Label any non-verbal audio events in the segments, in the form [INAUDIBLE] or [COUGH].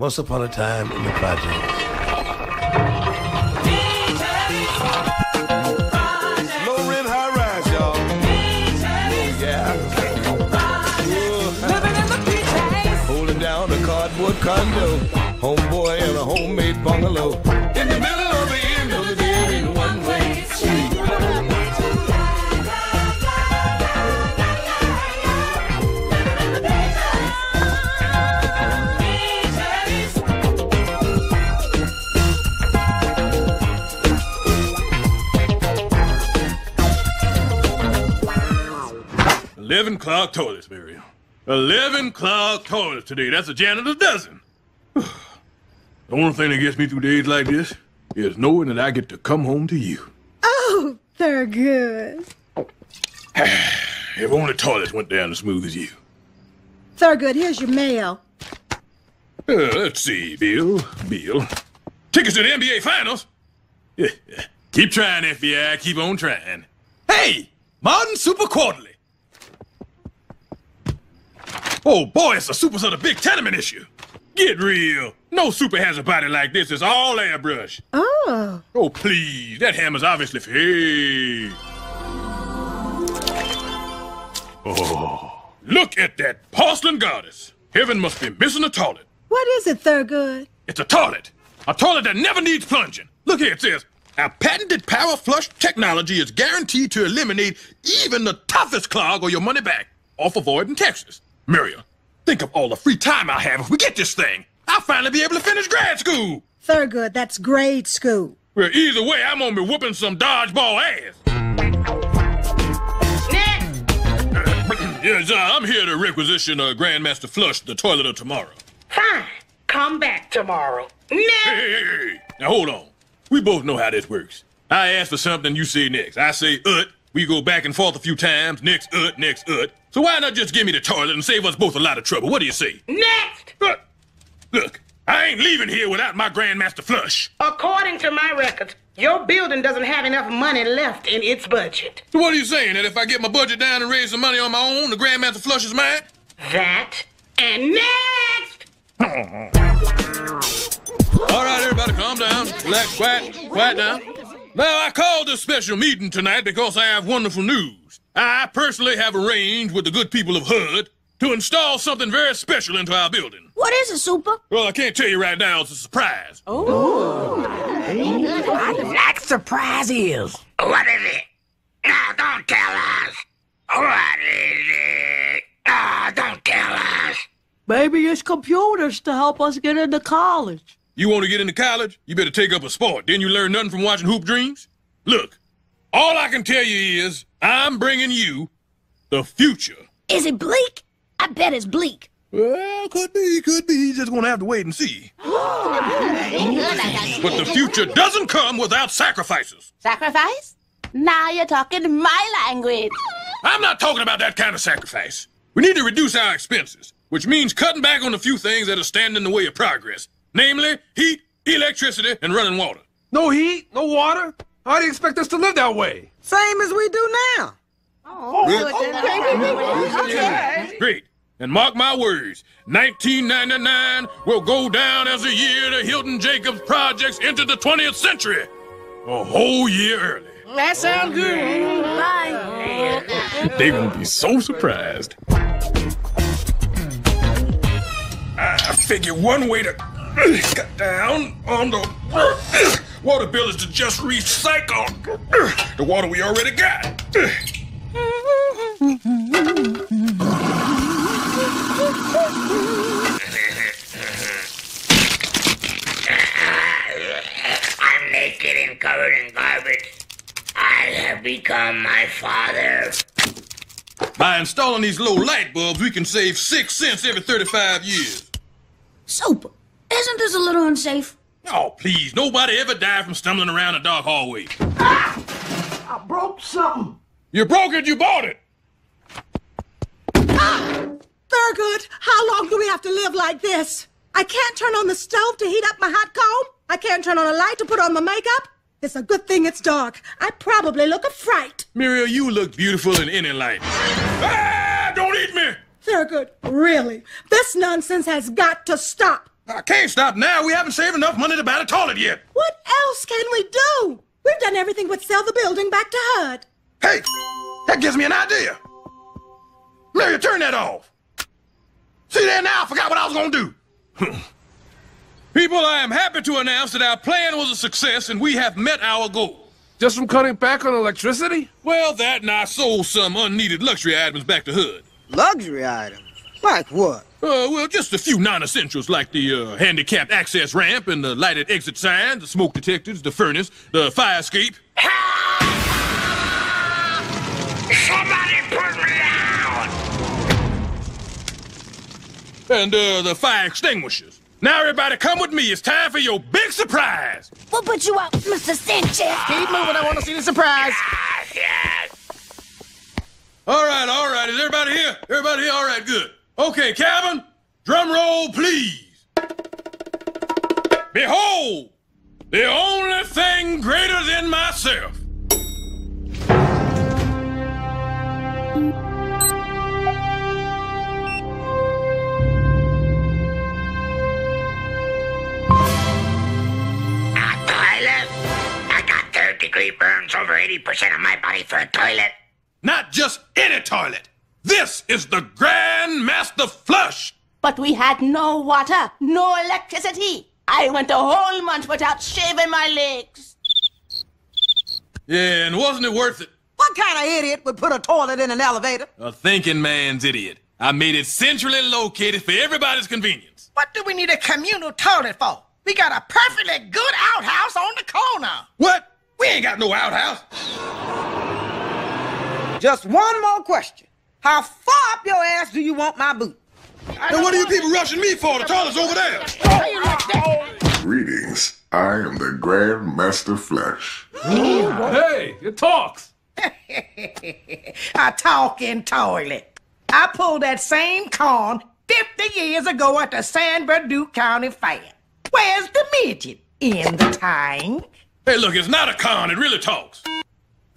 Once upon a time in the project. Low rent, high rise, y'all. Yeah. Holding down a cardboard condo. Homeboy and a homemade bungalow. 11 o'clock toilets, Muriel. 11 o'clock toilets today. That's a janitor's dozen. [SIGHS] the only thing that gets me through days like this is knowing that I get to come home to you. Oh, they're good. [SIGHS] if only toilets went down as smooth as you. Thurgood, here's your mail. Uh, let's see, Bill. Bill. Tickets to the NBA Finals? [LAUGHS] keep trying, FBI. Keep on trying. Hey! Modern Super Quarterly. Oh boy, it's a Supers of the Big Tenement issue. Get real. No super has a body like this. It's all airbrush. Oh. Oh, please. That hammer's obviously fake. Oh. Look at that porcelain goddess. Heaven must be missing a toilet. What is it, Thurgood? It's a toilet. A toilet that never needs plunging. Look here, it says, our patented power flush technology is guaranteed to eliminate even the toughest clog or your money back. Off of Void in Texas. Muriel, think of all the free time I'll have if we get this thing. I'll finally be able to finish grad school. Thurgood, that's grade school. Well, either way, I'm gonna be whooping some dodgeball ass. [CLEARS THROAT] yes, uh, I'm here to requisition uh, Grandmaster Flush, the toilet of tomorrow. Fine. Come back tomorrow. Hey, hey, hey, hey. Now hold on. We both know how this works. I ask for something, you say next. I say ut. We go back and forth a few times. Next ut, next ut. So why not just give me the toilet and save us both a lot of trouble? What do you say? Next! Uh, look, I ain't leaving here without my Grandmaster Flush. According to my records, your building doesn't have enough money left in its budget. So what are you saying? That if I get my budget down and raise some money on my own, the Grandmaster Flush is mine? That and next! [LAUGHS] All right, everybody, calm down. Relax, quiet, quiet down. Now, I called this special meeting tonight because I have wonderful news. I personally have arranged with the good people of HUD to install something very special into our building. What is it, Super? Well, I can't tell you right now. It's a surprise. Oh. I like surprises. What is it? No, don't tell us. What is it? No, don't tell us. Maybe it's computers to help us get into college. You want to get into college? You better take up a sport. Didn't you learn nothing from watching Hoop Dreams? Look, all I can tell you is I'm bringing you the future. Is it bleak? I bet it's bleak. Well, could be, could be. You just gonna have to wait and see. [GASPS] But the future doesn't come without sacrifices. Sacrifice? Now you're talking my language. I'm not talking about that kind of sacrifice. We need to reduce our expenses, which means cutting back on the few things that are standing in the way of progress, namely heat, electricity, and running water. No heat, no water. How do you expect us to live that way? Same as we do now. Oh. Great. And mark my words, 1999 will go down as a year the Hilton Jacobs projects entered the 20th century. A whole year early. That sounds good. Bye. They're gonna be so surprised. I figure one way to cut down on the water bill is to just recycle the water we already got. I'm naked and covered in garbage. I have become my father. By installing these low light bulbs, we can save six cents every 35 years. Super. Isn't this a little unsafe? Oh, please, nobody ever died from stumbling around a dark hallway. Ah! I broke something. You broke it, you bought it. Ah! Thurgood, how long do we have to live like this? I can't turn on the stove to heat up my hot comb. I can't turn on a light to put on my makeup. It's a good thing it's dark. I probably look a fright. Muriel, you look beautiful in any light. Ah, don't eat me! Thurgood, really? This nonsense has got to stop. I can't stop now. We haven't saved enough money to buy the toilet yet. What else can we do? We've done everything but sell the building back to HUD. Hey, that gives me an idea. Mary, turn that off. See there now, I forgot what I was gonna do. [LAUGHS] People, I am happy to announce that our plan was a success and we have met our goal. Just from cutting back on electricity? Well, that and I sold some unneeded luxury items back to HUD. Luxury items? Like what? Uh, well, just a few non-essentials like the uh, handicapped access ramp and the lighted exit signs, the smoke detectors, the furnace, the fire escape. [LAUGHS] Somebody put me out! and uh, the fire extinguishers. Now, everybody, come with me. It's time for your big surprise. We'll put you out, Mr. Sanchez. Keep moving, I want to see the surprise. Yes, yes. All right, all right. Is everybody here? Everybody here? All right, good. Okay, Calvin, drum roll, please. Behold, the only thing greater than myself. A toilet? I got third degree burns over 80% of my body for a toilet. Not just any toilet. This is the Grand Master Flush. But we had no water, no electricity. I went a whole month without shaving my legs. Yeah, and wasn't it worth it? What kind of idiot would put a toilet in an elevator? A thinking man's idiot. I made it centrally located for everybody's convenience. What do we need a communal toilet for? We got a perfectly good outhouse on the corner. What? We ain't got no outhouse. Just one more question. How far up your ass do you want my boot? Then what are you people rushing me for? The toilet's over there. Greetings. I am the Grand Master Flash. Hey, it talks. [LAUGHS] I talk in toilet. I pulled that same corn 50 years ago at the San Bernardino County Fair. Where's the midget? In the tank? Hey, look, it's not a con. It really talks.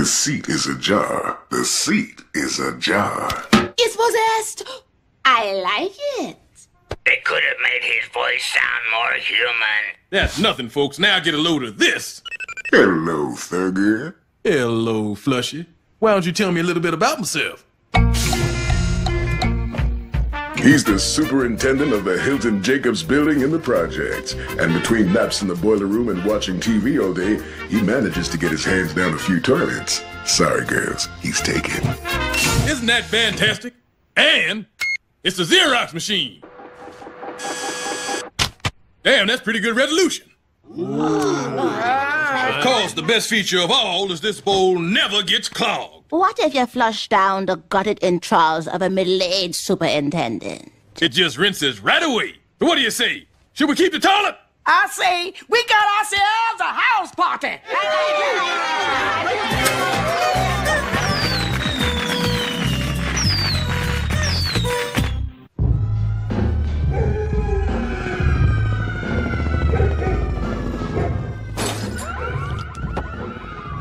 The seat is ajar. The seat is ajar. It's possessed. I like it. They could have made his voice sound more human. That's nothing, folks. Now get a load of this. Hello, Thugger. Hello, Flushy. Why don't you tell me a little bit about myself? He's the superintendent of the Hilton Jacobs building in the projects. And between naps in the boiler room and watching TV all day, he manages to get his hands down a few toilets. Sorry, girls, he's taken. Isn't that fantastic? And it's a Xerox machine. Damn, that's pretty good resolution. Of course, the best feature of all is this bowl never gets clogged. What if you flush down the gutted entrails of a middle-aged superintendent? It just rinses right away. So what do you say? Should we keep the toilet? I say, we got ourselves a house party.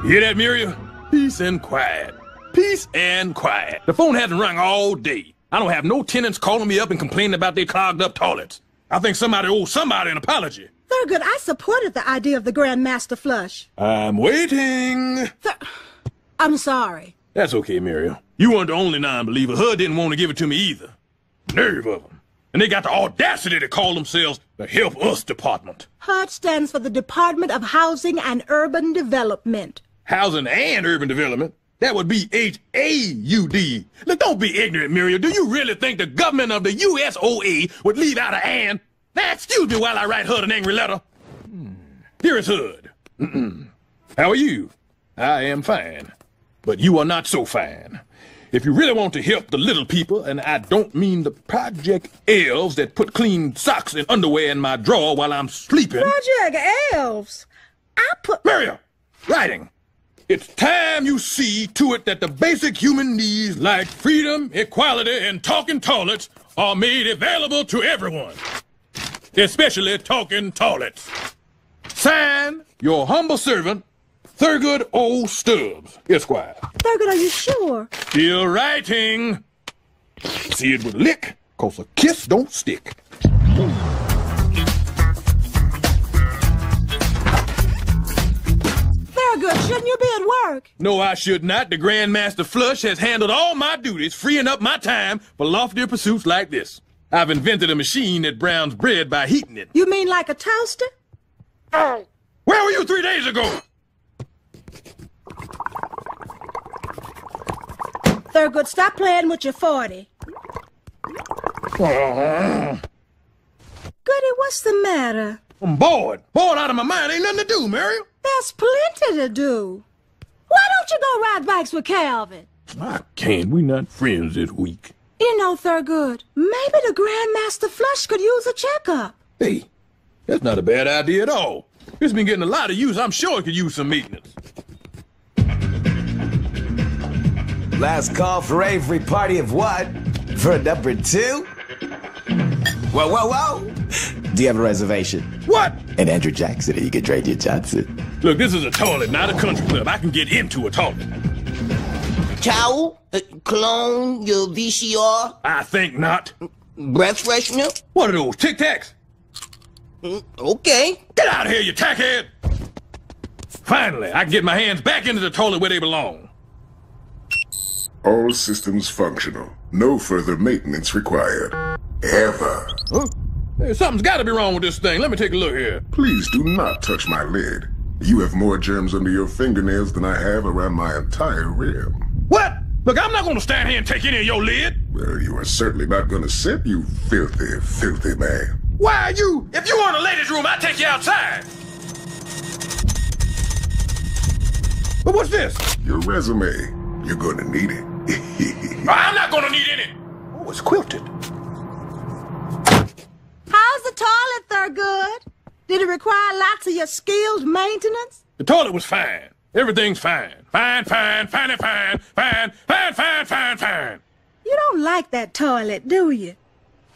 Hear that, Muriel? Peace and quiet. Peace and quiet. The phone hasn't rung all day. I don't have no tenants calling me up and complaining about their clogged up toilets. I think somebody owes somebody an apology. Thurgood, I supported the idea of the Grand Master Flush. I'm waiting. Thur- I'm sorry. That's okay, Muriel. You weren't the only non-believer. HUD didn't want to give it to me either. Nerve of them. And they got the audacity to call themselves the Help Us Department. HUD stands for the Department of Housing and Urban Development. Housing and Urban Development. That would be H-A-U-D. Look, don't be ignorant, Muriel. Do you really think the government of the USOA would leave out an and? Now, excuse me while I write Hood an angry letter. Hmm. Here is. Mm-mm. [CLEARS THROAT] How are you? I am fine. But you are not so fine. If you really want to help the little people, and I don't mean the Project Elves that put clean socks and underwear in my drawer while I'm sleeping. Project Elves. I put. Muriel, writing. It's time you see to it that the basic human needs like freedom, equality, and talking toilets are made available to everyone. Especially talking toilets. Sign, your humble servant, Thurgood O. Stubbs, Esquire. Thurgood, are you sure? Still writing. See it with a lick, cause a kiss don't stick. Work. No, I should not. The Grandmaster Flush has handled all my duties, freeing up my time for loftier pursuits like this. I've invented a machine that browns bread by heating it. You mean like a toaster? Where were you three days ago? Thurgood, stop playing with your 40. Goody, what's the matter? I'm bored. Bored out of my mind. Ain't nothing to do, Muriel. There's plenty to do. Why don't you go ride bikes with Calvin? I can't. We're not friends this week. You know, Thurgood, maybe the Grandmaster Flush could use a checkup. Hey, that's not a bad idea at all. It's been getting a lot of use. I'm sure it could use some maintenance. Last call for Avery Party of what? For number two? Whoa, whoa, whoa! Do you have a reservation? What? And Andrew Jackson, and you can trade you Johnson. Look, this is a toilet, not a country club. I can get into a toilet. Towel? Uh, cologne? Your VCR? I think not. Breath freshener? What are those, Tic Tacs? Mm, okay. Get out of here, you tackhead! Finally, I can get my hands back into the toilet where they belong. All systems functional. No further maintenance required. Ever. Huh? Hey, something's got to be wrong with this thing. Let me take a look here. Please do not touch my lid. You have more germs under your fingernails than I have around my entire rim. What? Look, I'm not going to stand here and take any of your lid. Well, you are certainly not going to sit, you filthy, filthy man. Why are you? If you were in the ladies' room, I'd take you outside. But what's this? Your resume. You're going to need it. [LAUGHS] I'm not going to need any. Oh, it's quilted. How's the toilet, Thurgood? Did it require lots of your skilled maintenance? The toilet was fine. Everything's fine. Fine, fine, fine, fine, fine, fine, fine, fine, fine. You don't like that toilet, do you?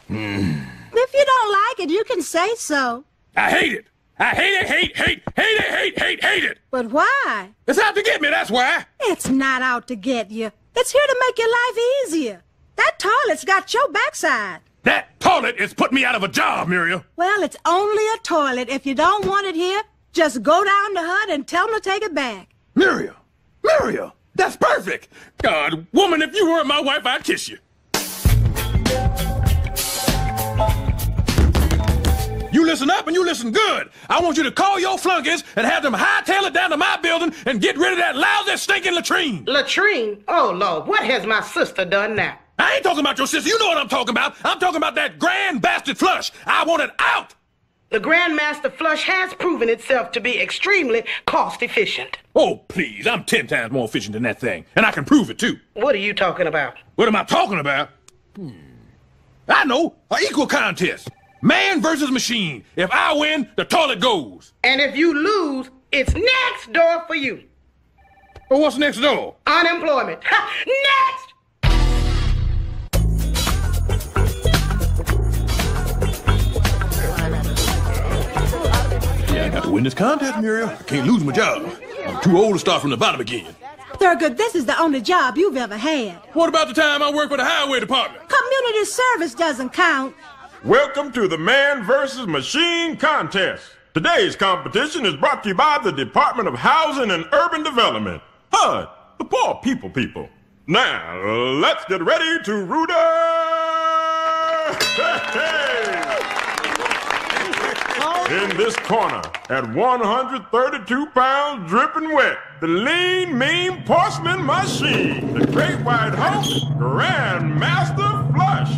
Hmm. If you don't like it, you can say so. I hate it. I hate it, hate, hate, hate it, hate, hate, hate it. But why? It's out to get me, that's why. It's not out to get you. It's here to make your life easier. That toilet's got your backside. That toilet is putting me out of a job, Muriel. Well, it's only a toilet. If you don't want it here, just go down to HUD and tell them to take it back. Muriel, Muriel, that's perfect. God, woman, if you weren't my wife, I'd kiss you. You listen up and you listen good. I want you to call your flunkies and have them hightail it down to my building and get rid of that lousy, stinking latrine. Latrine? Oh, Lord, what has my sister done now? I ain't talking about your sister. You know what I'm talking about. I'm talking about that grand bastard flush. I want it out. The Grandmaster Flush has proven itself to be extremely cost efficient. Oh, please. I'm ten times more efficient than that thing. And I can prove it, too. What are you talking about? What am I talking about? Hmm. I know. A equal contest. Man versus machine. If I win, the toilet goes. And if you lose, it's next door for you. Well, what's next door? Unemployment. [LAUGHS] next! Got to win this contest, Muriel. I can't lose my job. I'm too old to start from the bottom again. Thurgood, this is the only job you've ever had. What about the time I worked for the highway department? Community service doesn't count. Welcome to the Man vs. Machine contest. Today's competition is brought to you by the Department of Housing and Urban Development. HUD, the poor people people. Now, let's get ready to rooter! [LAUGHS] In this corner, at 132 pounds dripping wet, the lean, mean porcelain machine, the great white host, Grandmaster Flush.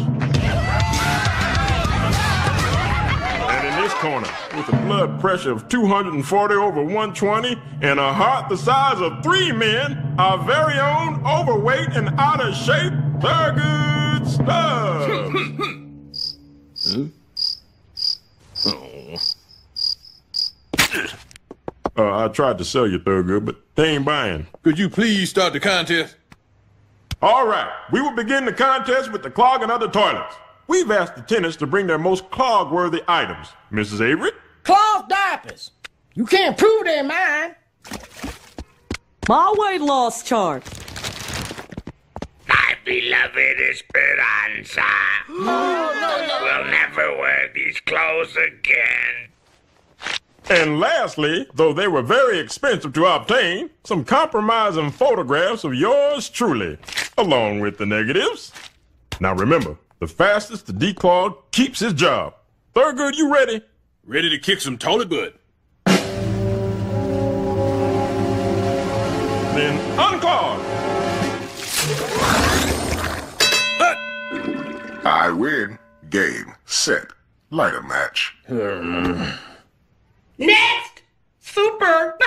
And in this corner, with a blood pressure of 240 over 120 and a heart the size of three men, our very own overweight and out of shape Thurgood Stubbs. [LAUGHS] Hmm? Oh. Uh, I tried to sell you Thurgood, but they ain't buying. Could you please start the contest? All right, we will begin the contest with the clog and other toilets. We've asked the tenants to bring their most clog-worthy items. Mrs. Avery? Cloth diapers. You can't prove they're mine. My weight loss chart. My beloved Esperanza. [GASPS] No, no, no. Will never wear these clothes again. And lastly, though they were very expensive to obtain, some compromising photographs of yours truly, along with the negatives. Now remember, the fastest to declog keeps his job. Thurgood, you ready? Ready to kick some toilet butt. Then unclog. I win. Game. Set. Light a match. [SIGHS] Hmm. Next! Super! [LAUGHS]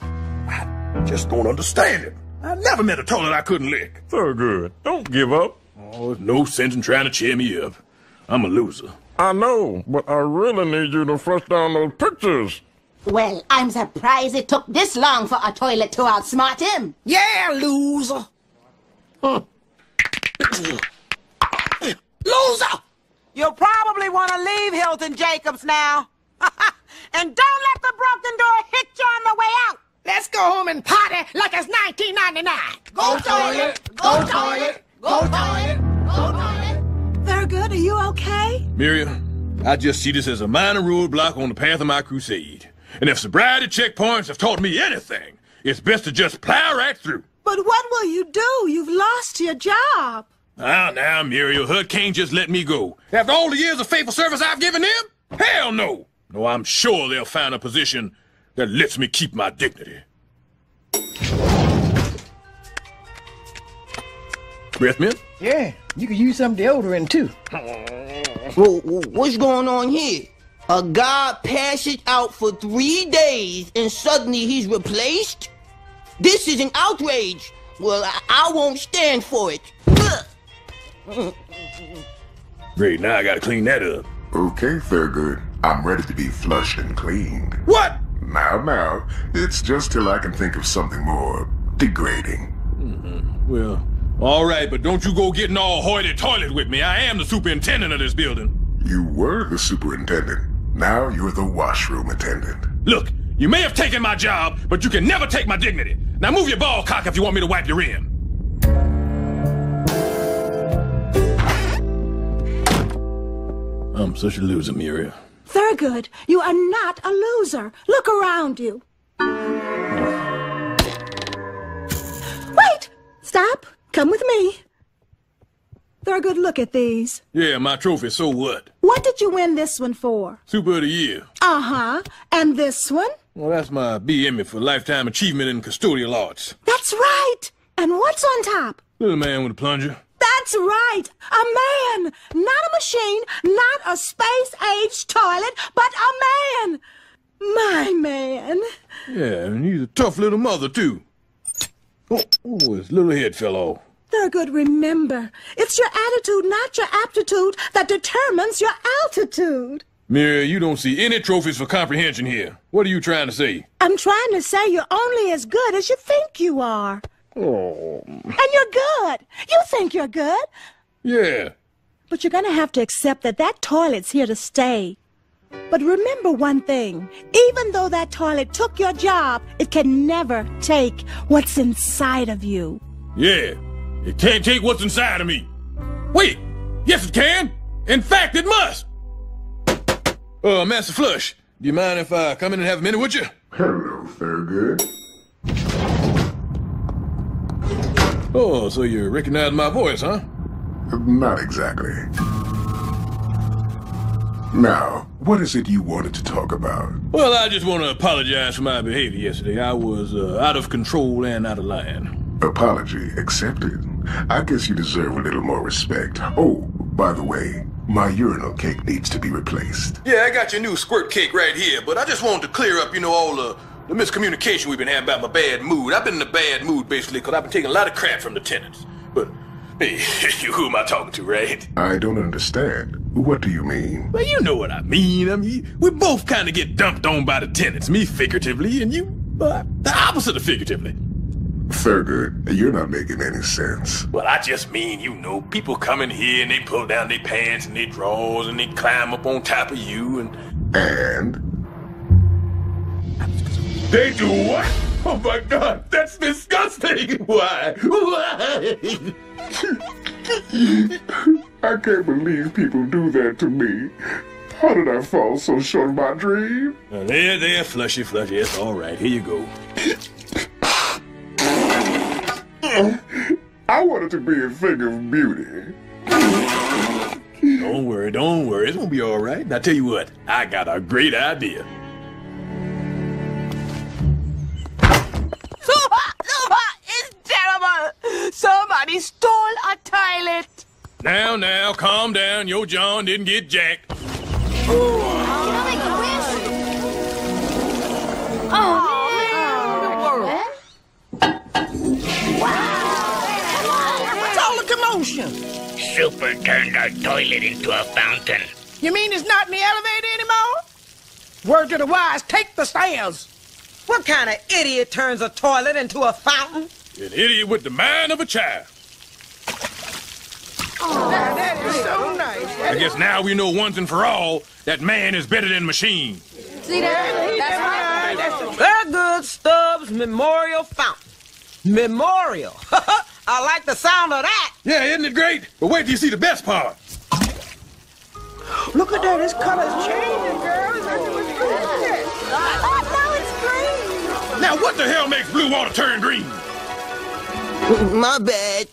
I Just don't understand it. I never met a toilet I couldn't lick. Thurgood, don't give up. Oh, there's no sense in trying to cheer me up. I'm a loser. I know, but I really need you to flush down those pictures. Well, I'm surprised it took this long for a toilet to outsmart him. Yeah, loser! Loser! You'll probably want to leave Hilton Jacobs now. [LAUGHS] and don't let the broken door hit you on the way out. Let's go home and party like it's 1999. Go toilet, go toilet, go toilet, go toilet. Thurgood, are you okay? Muriel, I just see this as a minor roadblock on the path of my crusade. And if sobriety checkpoints have taught me anything, it's best to just plow right through. But what will you do? You've lost your job. Ah, now, now, Muriel, Hud can't just let me go. After all the years of faithful service I've given them? Hell no! No, I'm sure they'll find a position that lets me keep my dignity. Breath mint? Yeah, you could use some deodorant too. Well, what's going on here? A guy passes out for three days and suddenly he's replaced? This is an outrage. Well, I, I won't stand for it. Great, now I gotta clean that up. Okay, Thurgood. I'm ready to be flushed and cleaned. What? Now, now. It's just till I can think of something more degrading. Mm-hmm. Well, all right, but don't you go getting all hoity-toilet with me. I am the superintendent of this building. You were the superintendent. Now you're the washroom attendant. Look, you may have taken my job, but you can never take my dignity. Now move your ball cock if you want me to wipe your rim. I'm such a loser, Muriel. Thurgood, you are not a loser. Look around you. Wait! Stop. Come with me. Thurgood, look at these. Yeah, my trophy, so what? What did you win this one for? Super of the year. Uh huh. And this one? Well, that's my BME for Lifetime Achievement in Custodial Arts. That's right. And what's on top? Little man with a plunger. That's right. A man. Not a machine, not a space age toilet, but a man. My man. Yeah, and he's a tough little mother, too. Oh, oh his little head fell off. Thurgood, remember, it's your attitude, not your aptitude, that determines your altitude. Muriel, you don't see any trophies for comprehension here. What are you trying to say? I'm trying to say you're only as good as you think you are. Oh. And you're good. You think you're good. Yeah. But you're gonna have to accept that that toilet's here to stay. But remember one thing. Even though that toilet took your job, it can never take what's inside of you. Yeah. It can't take what's inside of me. Wait. Yes, it can. In fact, it must. Uh, Master Flush, do you mind if I come in and have a minute with you? Hello, Thurgood. Oh, so you recognize my voice, huh? Not exactly. Now, what is it you wanted to talk about? Well, I just want to apologize for my behavior yesterday. I was uh, out of control and out of line. Apology accepted. I guess you deserve a little more respect. Oh, by the way, my urinal cake needs to be replaced. Yeah, I got your new squirt cake right here, but I just wanted to clear up, you know, all the, the miscommunication we've been having about my bad mood. I've been in a bad mood, basically, because I've been taking a lot of crap from the tenants. But, [LAUGHS] hey, who am I talking to, right? I don't understand. What do you mean? Well, you know what I mean. I mean, we both kind of get dumped on by the tenants. Me figuratively, and you, uh, the opposite of figuratively. Thurgood, you're not making any sense. Well, I just mean, you know, people come in here and they pull down their pants and their drawers and they climb up on top of you and. And? They do what? Oh my god, that's disgusting! [LAUGHS] Why? Why? [LAUGHS] I can't believe people do that to me. How did I fall so short of my dream? Now, there, there, flushy, flushy. It's all right. Here you go. I wanted to be a figure of beauty. Don't worry, don't worry. It's gonna be all right. Now, tell you what, I got a great idea. A toilet! Now, now, calm down. Your John didn't get jacked. Oh, what's all the commotion? Super turned our toilet into a fountain. You mean it's not in the elevator anymore? Word to the wise, take the stairs. What kind of idiot turns a toilet into a fountain? An idiot with the mind of a child. That is so nice. I guess now we know once and for all that man is better than machine. See that? That's right. Thurgood Stubbs Memorial Fountain. Memorial. [LAUGHS] I like the sound of that. Yeah, isn't it great? But wait till you see the best part. Look at that, his color's changing, girl. I thought oh, it's green. Now, what the hell makes blue water turn green? My bad.